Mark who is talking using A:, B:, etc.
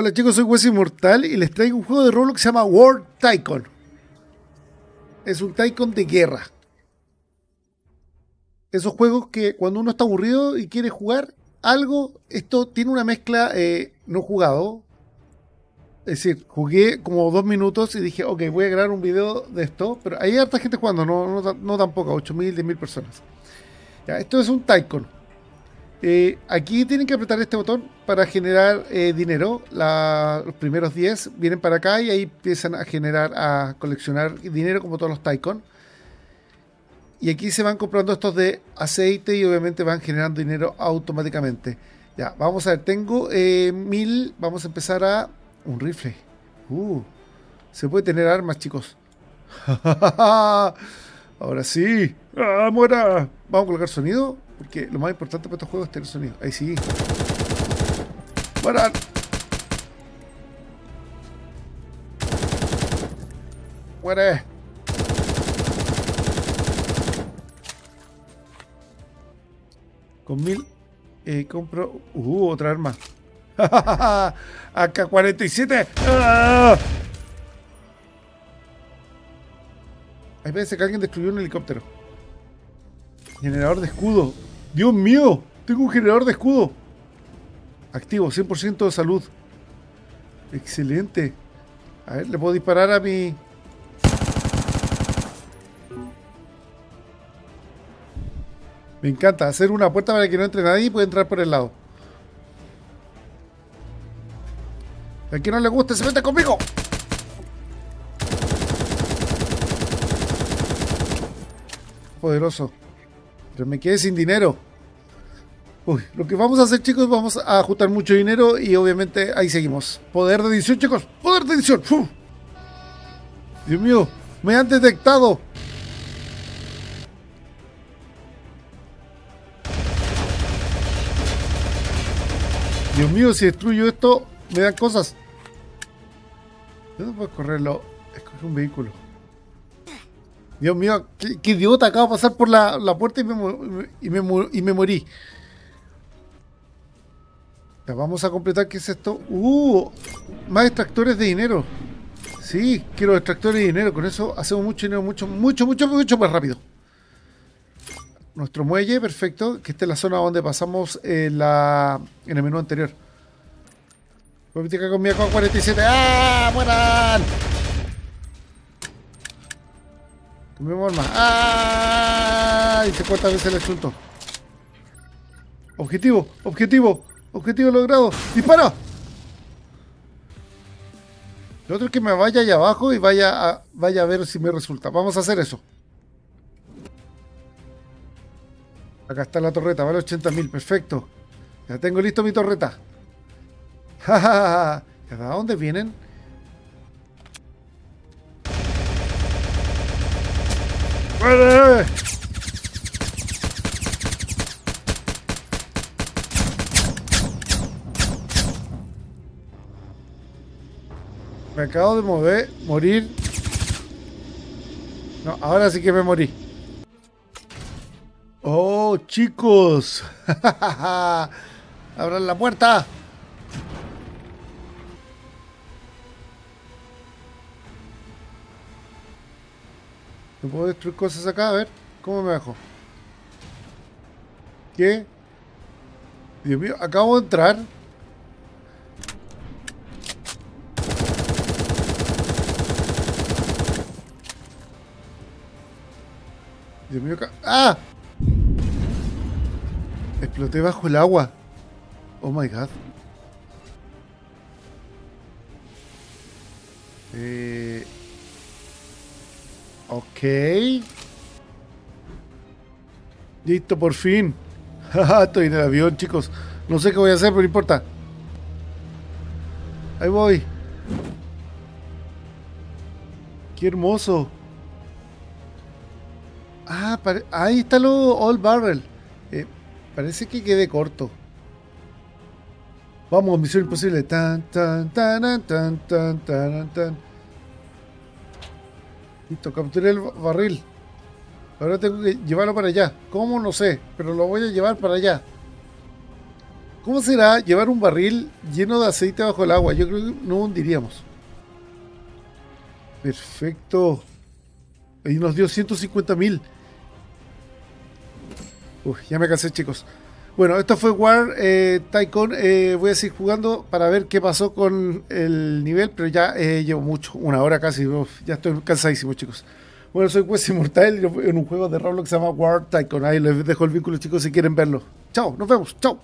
A: Hola chicos, soy Wesley Mortal y les traigo un juego de rol que se llama World Tycoon. Es un Tycoon de guerra. Esos juegos que cuando uno está aburrido y quiere jugar algo, esto tiene una mezcla eh, no jugado. Es decir, jugué como dos minutos y dije, ok, voy a grabar un video de esto, pero hay harta gente jugando, no, no, no tan poca, 8.000, 10.000 personas. Ya, esto es un Tycoon. Eh, aquí tienen que apretar este botón para generar eh, dinero. los primeros 10 vienen para acá y ahí empiezan a generar, a coleccionar dinero como todos los Tycoon. Y aquí se van comprando estos de aceite y obviamente van generando dinero automáticamente. Ya, vamos a ver, tengo eh, mil, vamos a empezar a... Un rifle. Uh, se puede tener armas, chicos. Ahora sí. ¡Ah, muera! Vamos a colocar sonido. Porque lo más importante para estos juegos es tener sonido. Ahí sí. ¡Parar! ¡Muere! Con mil eh, compro... Uh, otra arma. AK-47. ¡Ah! Ahí parece que alguien destruyó un helicóptero. Generador de escudo. Dios mío, tengo un generador de escudo. Activo, 100% de salud. Excelente. A ver, le puedo disparar a mi... Me encanta hacer una puerta para que no entre nadie y pueda entrar por el lado. A quien no le guste, se mete conmigo. Poderoso. Pero me quedé sin dinero. Uy, lo que vamos a hacer, chicos, vamos a ajustar mucho dinero y obviamente ahí seguimos. Poder de edición, chicos. Poder de edición. Dios mío, me han detectado. Dios mío, si destruyo esto, me dan cosas. Yo no puedo correrlo. Escoge un vehículo. Dios mío, qué, idiota, acabo de pasar por la, puerta y me, y, me, y me morí. Ya, vamos a completar, ¿qué es esto? ¡Uh! Más extractores de dinero. Sí, quiero extractores de dinero. Con eso hacemos mucho dinero, mucho, mucho, mucho, mucho más rápido. Nuestro muelle, perfecto. Que esta es la zona donde pasamos en, la, en el menú anterior. con mi AK-47. ¡Ah! ¡Mueran! Tomemos más. ¡Ah! Y se cuántas veces le suelto. Objetivo, objetivo, objetivo logrado. ¡Dispara! Lo otro es que me vaya allá abajo y vaya a, vaya a ver si me resulta. Vamos a hacer eso. Acá está la torreta, vale 80.000, perfecto. Ya tengo listo mi torreta. ¿De dónde vienen? Me acabo de mover, morir. No, ahora sí que me morí. Oh, chicos. Abran la puerta. ¿No puedo destruir cosas acá? A ver, ¿cómo me bajo? ¿Qué? Dios mío, acabo de entrar. Dios mío, ¡ah! Exploté bajo el agua. Oh my god. Eh... Ok. Listo, por fin. Estoy en el avión, chicos. No sé qué voy a hacer, pero no importa. Ahí voy. Qué hermoso. Ah, ahí está lo All Barrel. Eh, parece que quede corto. Vamos, misión imposible. Tan, tan, tan, tan, tan, tan, tan. Listo, capturé el barril. Ahora tengo que llevarlo para allá. ¿Cómo? No sé, pero lo voy a llevar para allá. ¿Cómo será llevar un barril lleno de aceite bajo el agua? Yo creo que no hundiríamos. Perfecto. Ahí nos dio 150 mil. ya me cansé, chicos. Bueno, esto fue War eh, Tycoon. Eh, voy a seguir jugando para ver qué pasó con el nivel, pero ya eh, llevo mucho, una hora casi. ya estoy cansadísimo, chicos. Bueno, soy Quest Immortal en un juego de Roblox que se llama War Tycoon. Ahí les dejo el vínculo, chicos, si quieren verlo. Chao, nos vemos. Chao.